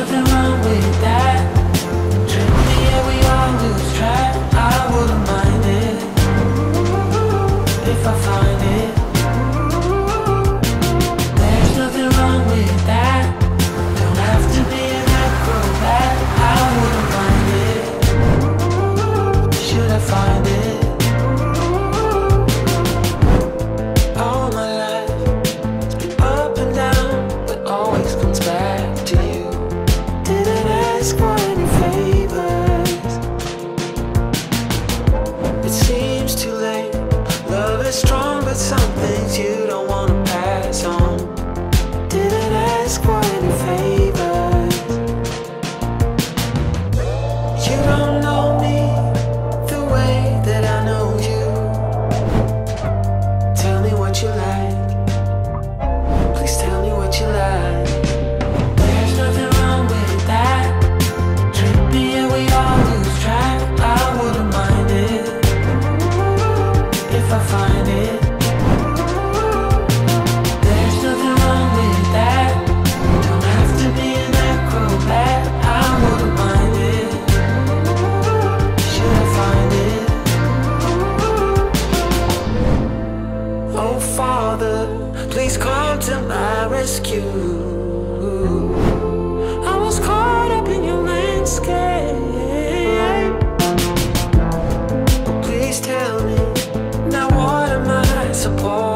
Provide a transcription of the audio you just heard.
nothing wrong with that. Yeah, we all lose track. I wouldn't mind it If I find it. There's nothing wrong with that. You don't know Father, please come to my rescue. I was caught up in your landscape. But please tell me, now what am I supposed